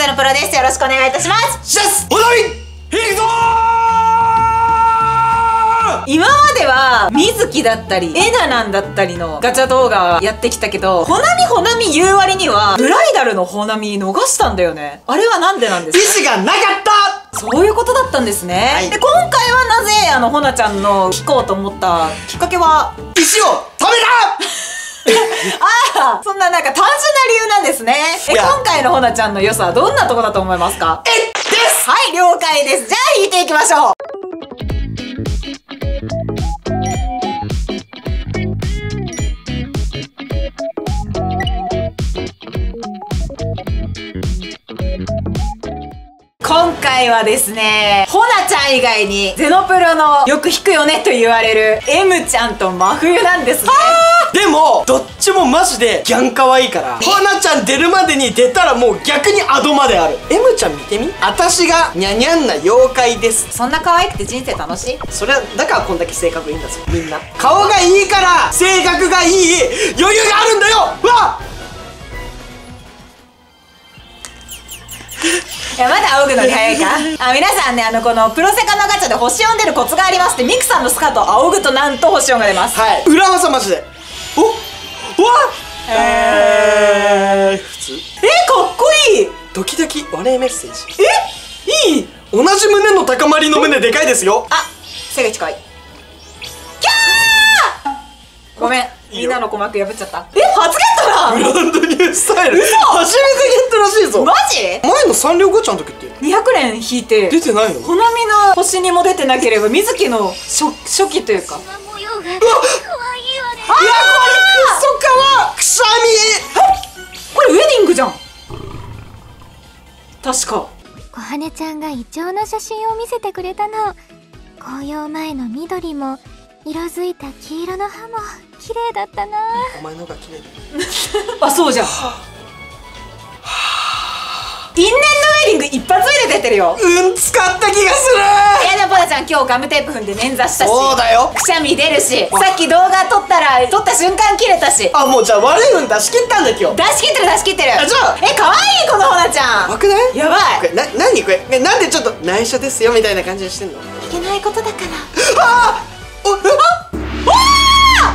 ゼのプロです。よろしくお願いいたします。シャスおなみいくぞ今までは水木だったりエナなんだったりのガチャ動画やってきたけどほなみほなみ言う割にはブライダルのほなみ逃したんだよね。あれはなんでなんですか？意志がなかった！そういうことだったんですね、はい。で今回はなぜあのほなちゃんの聞こうと思ったきっかけは？石を食べああそんななんか単純な理由なんですね。え今回のほなちゃんの良さはどんなとこだと思いますか？たえです！はい了解です。じゃあ引いていきましょう。今回はですね、ほなちゃん以外にゼノプロのよく弾くよねと言われる M ちゃんと真冬なんですね。でもどっちもマジでギャン可愛いから。ほなちゃん出るまでに出たらもう逆にアドまである。M ちゃん見てみ。私がニャニャンな妖怪です。そんな可愛くて人生楽しい？それはだからこんだけ性格いいんだぞみんな。顔がいいから性格がいい余裕があるんだよ！わっ！いやまだ仰ぐのに早いか？あ皆さんねあのこのプロセカのガチャで星4出るコツがありますって。ミクさんのスカートを仰ぐとなんと星4が出ます。はい。裏技マジでおうわえー、普通えかっこいい。ドキドキお礼メッセージ。えいい。同じ胸の高まりの胸でかいですよ。あ背が近い。キャー！ごめん。みんなの鼓膜破っちゃった。え初ゲットだ！ブランドニュースタイル。初めてゲットらしいぞ。マジ？前の三両ガチャの時って200連引いて。出てないの？好みの星にも出てなければ水木の初初期というか。模様が。可愛いわねいやこれクソかわくしゃこれウェディングじゃん。確か。小羽ちゃんがイチョウの写真を見せてくれたの。紅葉前の緑も色づいた黄色の葉も綺麗だったな。みお前のが綺麗だ。あそうじゃん。因縁のウェディング一発目で出てるよ。うん使った気がする。いやでもポナちゃん今日ガムテープ踏んで捻挫したし。そうだよ。くしゃみ出るし。さっき動画撮ったら撮った瞬間切れたし。あもうじゃあ悪い運出し切ったんだ今日。出し切ってる出し切ってる。あじゃあ。え可愛いこのほなちゃん。わくない？やばい。これな何これ？えなんでちょっと内緒ですよみたいな感じにしてんの？いけないことだからあーおあ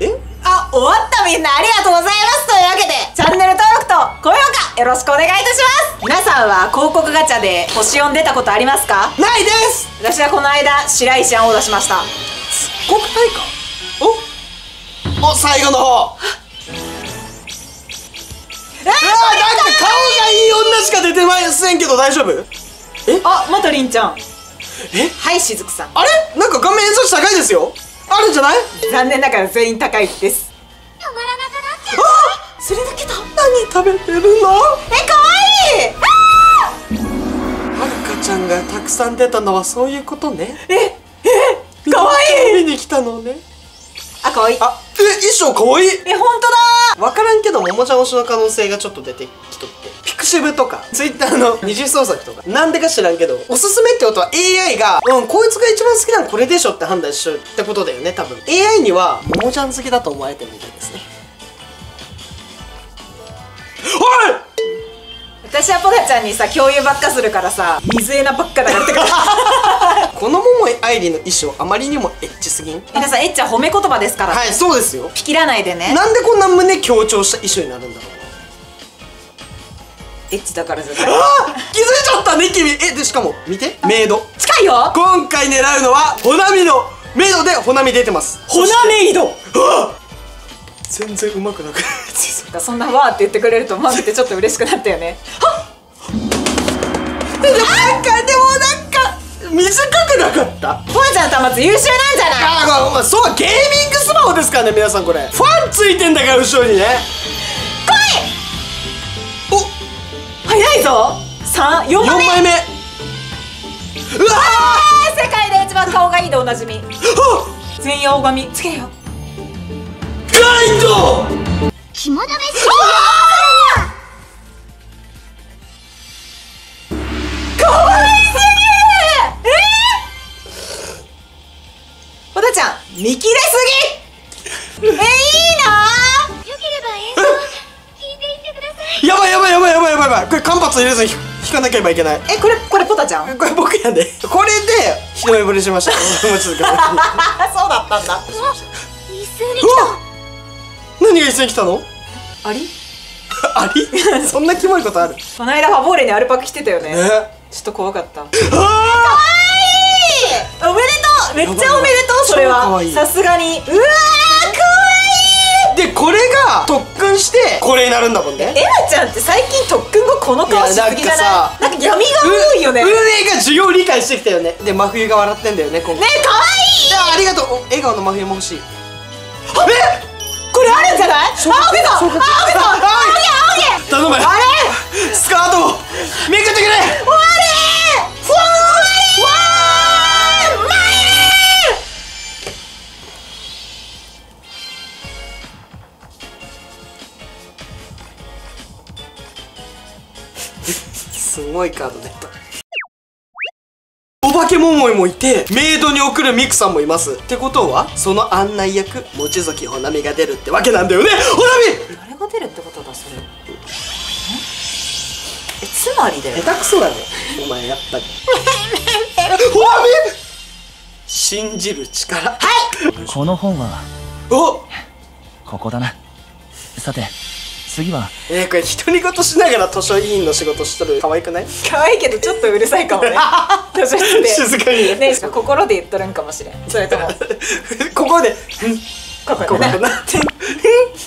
え？あ終わったみんなありがとうございますというわけでチャンネル登録と高評価よろしくお願いいたします皆さんは広告ガチャで星4出たことありますか？ないです。私はこの間白石案を出しました。国体かお？お最後の方。えうわなんか顔がいい女しか出てませんけど大丈夫？え？あまたりんちゃん。え？はいしずくさん。あれ？なんか画面偏差値高いですよ。あるんじゃない？残念ながら全員高いです。たまらなくなっちゃあそれだけだ何食べてるの？え可愛いはるかちゃんがたくさん出たのはそういうことね。ええ可愛い見に来たのね？あ可愛いあえ衣装かわいい！え本当だ！わからんけどももちゃん推しの可能性がちょっと出てきとって。ピクシブとかツイッターの二次創作とか。なんでか知らんけどおすすめってことは AI がうんこいつが一番好きなのこれでしょって判断しちゃうってことだよね多分。AI にはももちゃん好きだと思われてるみたいですねおい！私はポナちゃんにさ共有ばっかするからさ水エナばっか流れてくる この桃井愛理の衣装あまりにもエッチすぎん？皆さんえっちゃん褒め言葉ですから、はいそうですよ。ピキらないでね。なんでこんな胸強調した衣装になるんだろう。エッチだからじゃない。気づいちゃったね君。えでしかも見て。メイド。近いよ！今回狙うのはほなみのメイドでほなみ出てます。ホナメイド！あ全然うまくなくないそんなわーって言ってくれるとマジでちょっと嬉しくなったよね。でもなんかでもなんか短くなかった？ポナちゃんの端末優秀なんじゃない？ああ、まあ、そうゲーミングスマホですからね皆さんこれ。ファンついてんだから後ろにね。来い！早いぞ！三四4枚目枚目。うわ世界で一番顔がいいでおなじみ。全員大神つけよ。ガイド肝試しかわいすぎるえー、ポナちゃん見切れすぎえいいなよければ演奏聞いていってくださいやばいやばいやばいやばいやばい。やばいこれ間髪入れずに引かなければいけない。えこれこれポタちゃん？これ僕やで。これで一目惚れしました。もうちょっと頑張ってそうだったんだ。椅子にうわ何が一緒に来たの？ありありそんなキモいことある？この間ファボーレにアルパカ来てたよね。ね。ちょっと怖かった。あおめでとう！めっちゃおめでとうそれは。さすがに。うわでこれが特訓してこれになるんだもんね。いいエマちゃんって最近特訓後この顔しすぎじゃない？なんかなんか闇が多いよね。ね運営が授業を理解してきたよね。で真冬が笑ってんだよね今回。かわい！いありがとう。お笑顔の真冬も欲しい。え？じゃないあ、オッケーだあ、オッケーだあ、オッケーオッケー頼むあれスカートをめくってくれ終われふわーわー前すごいカード出た。け桃井もいてメイドに送るミクさんもいます。ってことはその案内役望月ほなみが出るってわけなんだよね。ほなみ誰が出るってことだそれ。えつまりだよ。下手くそだね。お前やっぱり。ほなみ信じる力。この本はお！ここだな。さて次は。えー、これ独り言しながら図書委員の仕事しとる。可愛くない？可愛いけどちょっとうるさいかもね。図書室で。静かにね。ね心で言っとるんかもしれん。それとも。ここで。ここでね。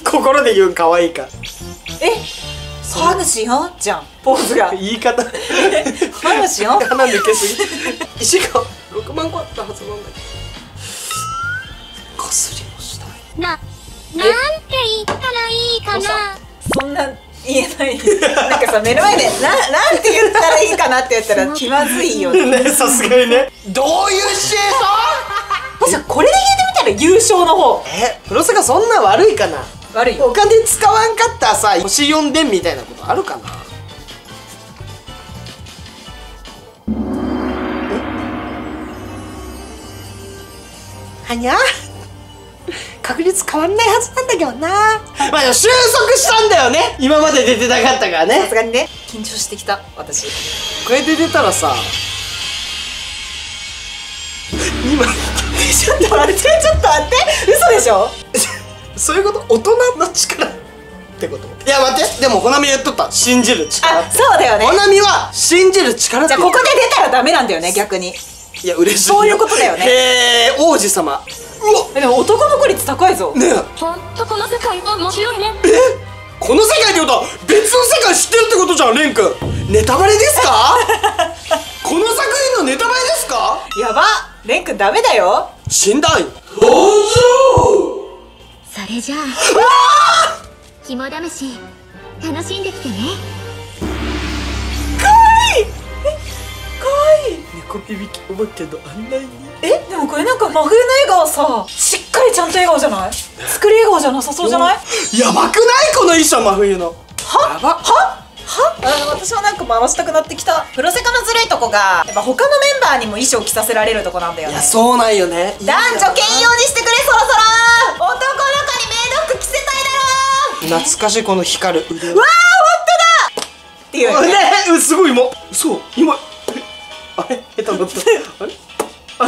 心で言うん可愛いか。えハグしようじゃん。ポーズが。言い方。ハグしよう。鼻抜けすぎ。石が6万個あったはずなんだけど。こすりもしたい。な、なんて言ったらいいかなそんな言えない。なんかさ目の前でななんて言ったらいいかなって言ったら 気まずいよね。ねさすがにね。どういうシチュエーシ確かこれで言ってみたら優勝の方。ョンえプロセがそんな悪いかな？悪いよ。お金使わんかったらさ星4でみたいなことあるかな？はにゃ？確率変わんないはずなんだけどな。まあ収束したんだよね。今まで出てなかったからさねすがにね。緊張してきた私。これで出たらさ。今ちょっと待ってちょっと待って。嘘でしょ？そういうこと？大人の力ってこと？いや待って。でもほなみ言っとった。信じる力あそうだよね。ほなみは信じる力ってじゃあここで出たらダメなんだよね逆に。いや嬉しいそういうことだよね。へえ王子様うえでも男の子率高いぞ。わねえ。ほんとこの世界面白いね。この世界ってことは別の世界知ってるってことじゃんレン君。ネタバレですか？この作品のネタバレですか？やば。レン君ダメだよ。死んだよ。それじゃあ。肝試し。楽しんできてね。かわいい。かわいい。猫ビビキ覚えてんのあんなにえでもこれなんか真冬の笑顔さしっかりちゃんと笑顔じゃない？作り笑顔じゃなさそうじゃない？やばくないこの衣装真冬の。は？は？は？あ私はなんか回したくなってきた。プロセカのずるいとこがやっぱ他のメンバーにも衣装着させられるとこなんだよね。いやそうなんよね。男女兼用にしてくれそろそろ。男の子にメイド服着せたいだろ懐かしいこの光る腕。うわあ本当だ。っていうね。ねえすごい今そう今えあれ？下手になった。あれ？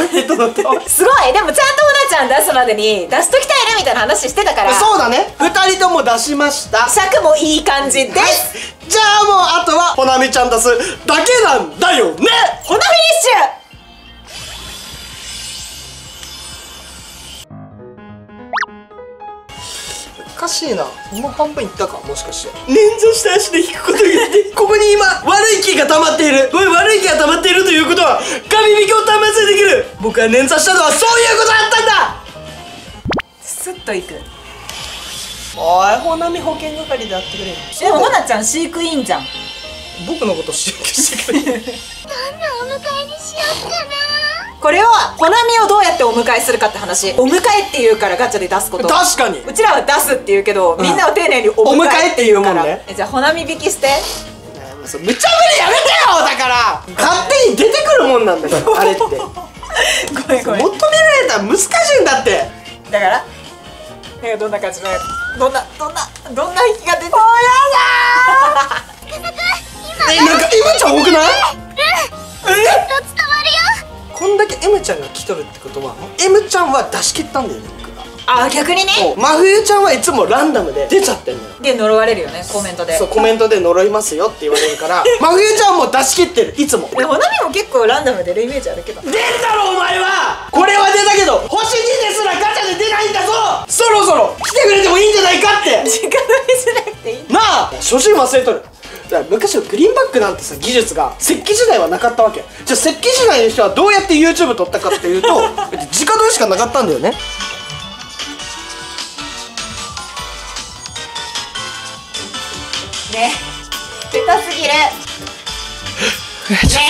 すごい。でもちゃんとほなちゃん出すまでに。出しときたいねみたいな話してたから。そうだね。二人とも出しました。尺もいい感じです、じゃあもうあとはほなみちゃん出すだけなんだよね。ほなフィニッシおかしいな。その半分いったかもしかして。捻挫した足で引くことによってここに今悪い気が溜まっている。これ悪い気が溜まっているということは神引きを溜ませできる。僕が捻挫したのはそういうことだったんだ！ュスッといく。おいほなみ保健係でやってくれ。でもほなちゃん飼育員じゃん。僕のこと刺激してくれ。るどんなお迎えにしようかなこれをほなみをどうやってお迎えするかって話。お迎えっていうからガチャで出すこと。確かに。うちらは出すっていうけど、ん。みんなは丁寧におお迎迎ええっていうもんね。からえじゃあほなみ引きして。そう無茶ぶりやめてよだから。勝手に出てくるもんなんだよあれって。求ごめんごめん。められたら難しいんだって。だからなんかどんな感じのどんなどんなどんな息が出ておやだ えなんかゃん多くない？伝わるよこんだけ M ちゃんが来とるってことは M ちゃんは出し切ったんだよね僕が。あ逆にね？真冬ちゃんはいつもランダムで出ちゃってんのよ。で呪われるよねコメントで。そうコメントで呪いますよって言われるから 真冬ちゃんも出し切ってるいつも。でほなみも結構ランダムで出るイメージあるけど。出るだろお前は。これは出たけど星2ですらガチャで出ないんだぞ。そろそろ来てくれてもいいんじゃないかって。時間止めしなくていいなあ初心忘れとるだから昔のグリーンバックなんてさ技術が石器時代はなかったわけ。じゃあ石器時代の人はどうやって YouTube 撮ったかっていうと 直撮りしかなかったんだよね。ね。下手すぎる。ね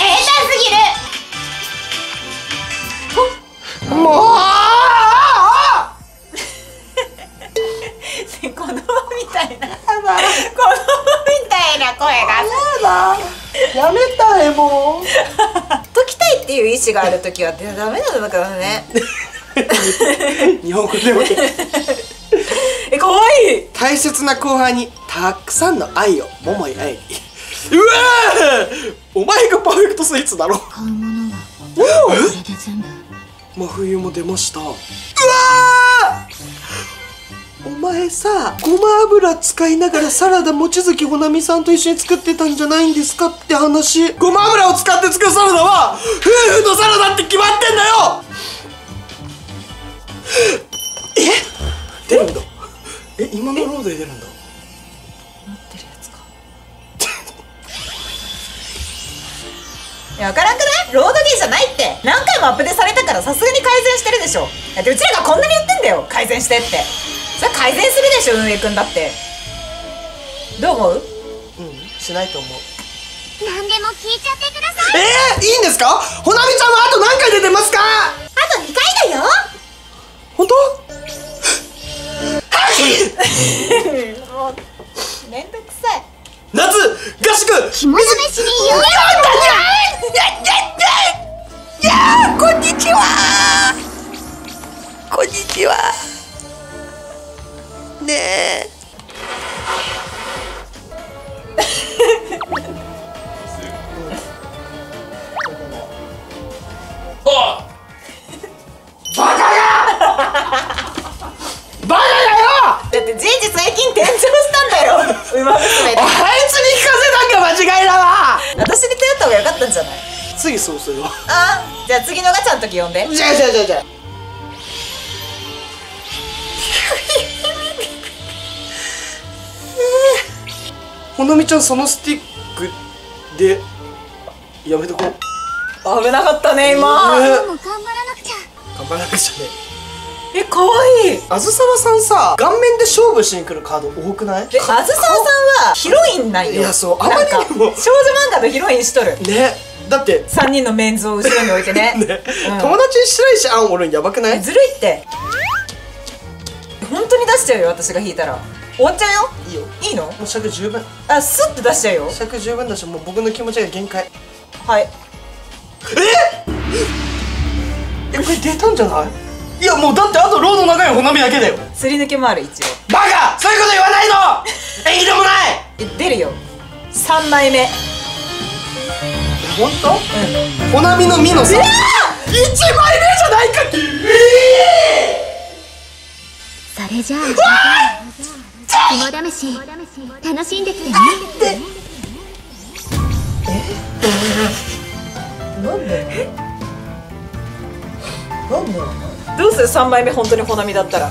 たいっていう意志がある時はでダメなんだからね。日本語でも え可愛い！大切な後輩にたくさんの愛を桃井愛に。うわー！お前がパーフェクトスイーツだろ。買うものはこれで全部。真冬も出ました。うわ前さごま油使いながらサラダ望月ほなみさんと一緒に作ってたんじゃないんですかって話。ごま油を使って作るサラダは夫婦のサラダって決まってんだよ！え？出るんだ。え今のロードで出るんだ。持ってるやつか。いや分からんくない？ロードゲーじゃないって。何回もアップデートされたからさすがに改善してるでしょ。だってうちらがこんなに言ってんだよ。改善してって。それは改善するでしょ運営くんだって。どう思う？うんしないと思う。何でも聞いちゃってください。えー、いいんですか？ほなみちゃんはあと何回出てますか？あと2回だよ。本当？も うめんどくさい。夏合宿。肝試しによこんにちは。こんにちはね。えバカだよ。だってジェイジ最近転調したんだよ馬娘であいつに聞かせたんが間違いだわ。私に頼った方がよかったんじゃない？次そうするわ。あじゃあ次のガチャの時呼んで。じゃあじゃあじゃあじゃあほのみちゃんそのスティックでやめとこう。危なかったね今ねもう頑張らなくちゃ頑張らなくちゃね。え可愛いあずさわさんさ顔面で勝負しに来るカード多くない？であずさわさんはヒロインなんよ。いやそうあまりにも。少女漫画のヒロインしとる。ねだって。3人のメンズを後ろに置いてね。ね、うん。友達にしてないしあんおるんやばくない？ずるいって。本当に出しちゃうよ私が引いたら終わっちゃうよ？いいよ。いいの？もう尺十分。あスッて出しちゃうよ。尺十分だしもう僕の気持ちが限界。はい。え？これ出たんじゃない？いやもうだってあとロード長いほなみだけだよ。すり抜けもある一応。バカ！そういうこと言わないの！縁起でもない！え出るよ。3枚目。本当？うん。ほなみのみのさ。1枚目じゃないかそれじゃあ肝試し楽しんでくれね。なんでなんでどうする？3枚目本当にほなみだったら。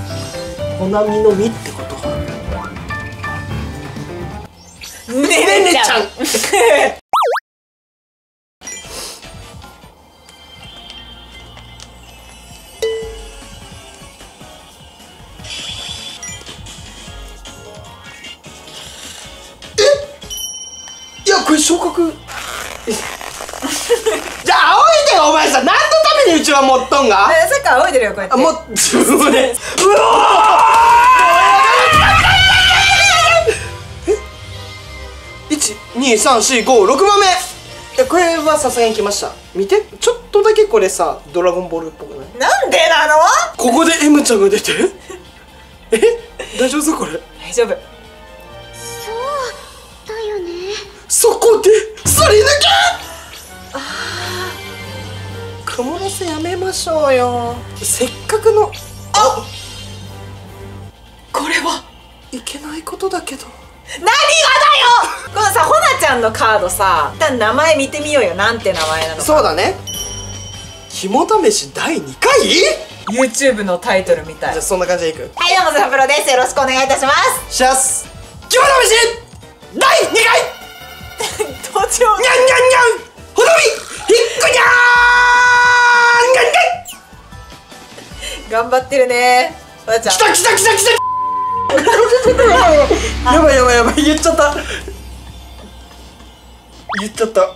ほなみのみってこと？ねねねちゃん じゃあ仰いでよお前さ何のためにうちは持っとんが？えさっき仰いでるよこうやって。あもう自分でうわー！一二三四五六番目いやこれはさすがに来ました。見て。ちょっとだけこれさドラゴンボールっぽくない？なんでなの？ここで M ちゃんが出て？え？大丈夫そうこれ？大丈夫。そうだよね。そこですり抜けせやめましょうよ。せっかくのあこれは。いけないことだけど。何がだよ！このさほなちゃんのカードさ一旦名前見てみようよ。なんて名前なのか。そうだね。肝試し第2回？YouTube のタイトルみたい。じゃあそんな感じでいく。はいどうもザプロです。よろしくお願いいたします。シャス。肝試し第2回！登場にゃんにゃんにゃんほどみ。ひっくにゃー頑張ってるね。ほなちゃん。来た来た来た来た やばいやばいやばい。言っちゃった。言っちゃった。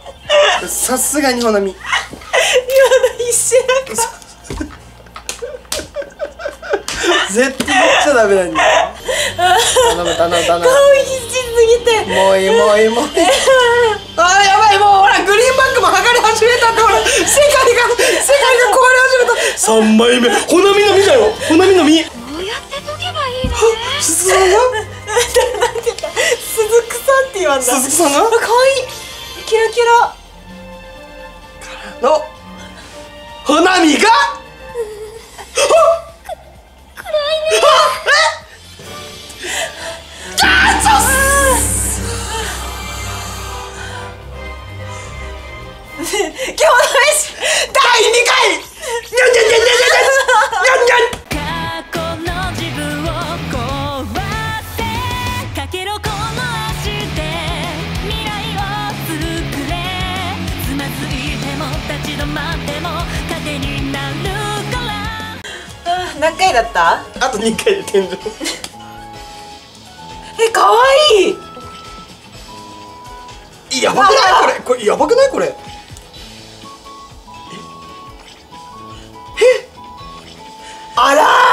さすがにほなみ。今の必死なんか絶対言っちゃダメなんだよ。頼む頼む頼む。顔必死すぎて。もういいもういいもういい。あーやばいもうほらグリーンバックも剥がれ始めたってほら世界が世界が壊れ始めた。3枚目。ほなみの実だよ。ほなみの実。どうやって解けばいいの？鈴木さん。がなんて言った鈴木さんって言わんだ。鈴木さんが？あ可愛い。キラキラ。の。ほなみが？今日の飯第2回にゃんにゃんにゃんにゃんにゃんにゃん何回だったあと2回で天井え可愛いやばくないこれこれやばくないこれ Alarm!